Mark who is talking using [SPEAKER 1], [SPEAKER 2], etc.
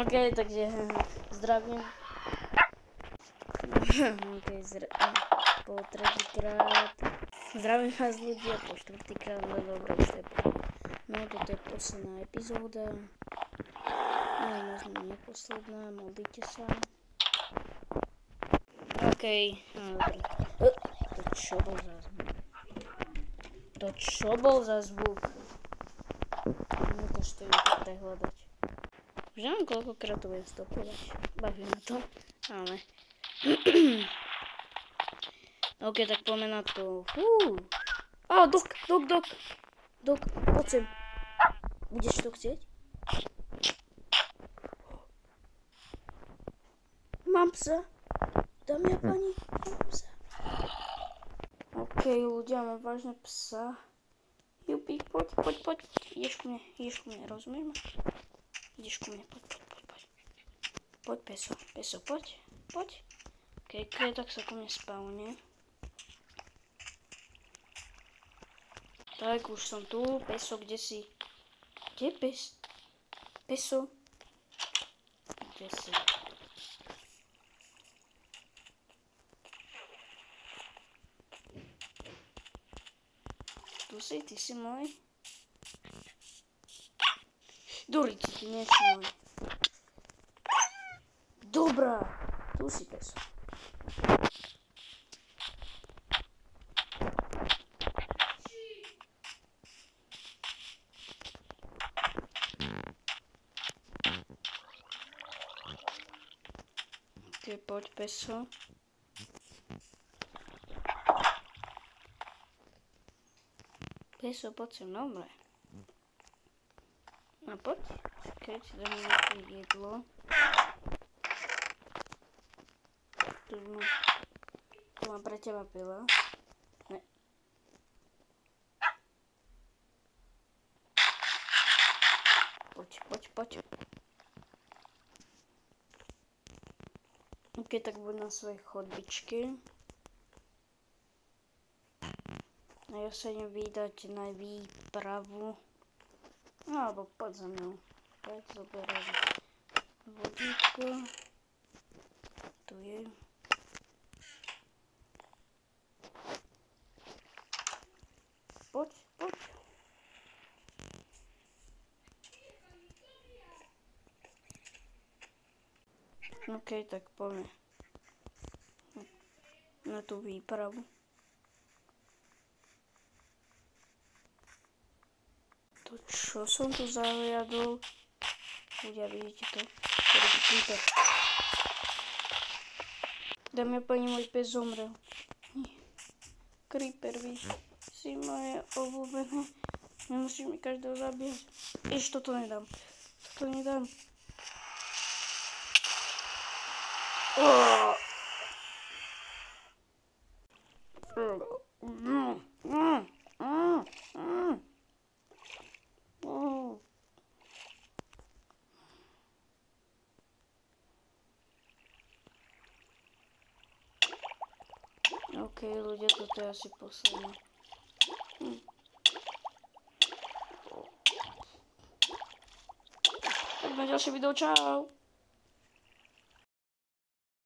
[SPEAKER 1] OK, takže zdravím. OK, zra... po tretíkrát. Zdravím vás ľudia, po štvrtýkrát, ale dobre, už je No, toto je posledná epizóda. No, možno neposledná, modlite sa. OK, no dobre. Uh, to čo bol za zvuk? To čo bol za zvuk? No to stojí to prehľadať. Už neviem koľkokrát to budem stopovať. Baví ma to, ale... OK, tak poďme na to. Fú. Á, dok, dok, dok. Dok, poď sem. Budeš to chcieť? Mám psa. Dámy a pani, mám psa. OK, ľudia, mám vážne psa. Jupi, poď, poď, poď. Ideš ku mne, ideš ku mne, rozumieš ma? Ideš ku mne, poď, poď, poď, poď. Poď, peso, peso, poď, poď. Keď tak sa ku mne spavne. Tak, už som tu. Peso, kde si? Kde pes? Peso? Kde si? Tu si, ty si môj? Ty si môj. Dobrá, tu si peso. Ok, poď peso. Peso, poď sem, dobre. No poď, keď si dáme nejaké jedlo. Tu mám, tu mám pre teba pila. Ne. Poď, poď, poď. Ok, tak buď na svojej chodbičke. A ja sa idem vydať na výpravu. No, alebo poď za mnou. Poď zoberať vodítko. Tu je. Poď, poď. OK, tak poďme na tú výpravu. To čo som tu zahliadol? Ľudia, vidíte to? Ktorý creeper. Dámy a pani, môj pes zomrel. Creeper, vy si moje obľúbené. Nemusíš mi každého zabíjať. Ešte toto nedám. Toto nedám. Oh. OK, ľudia, toto je asi posledné. Hm. Tak na ďalšie video, čau!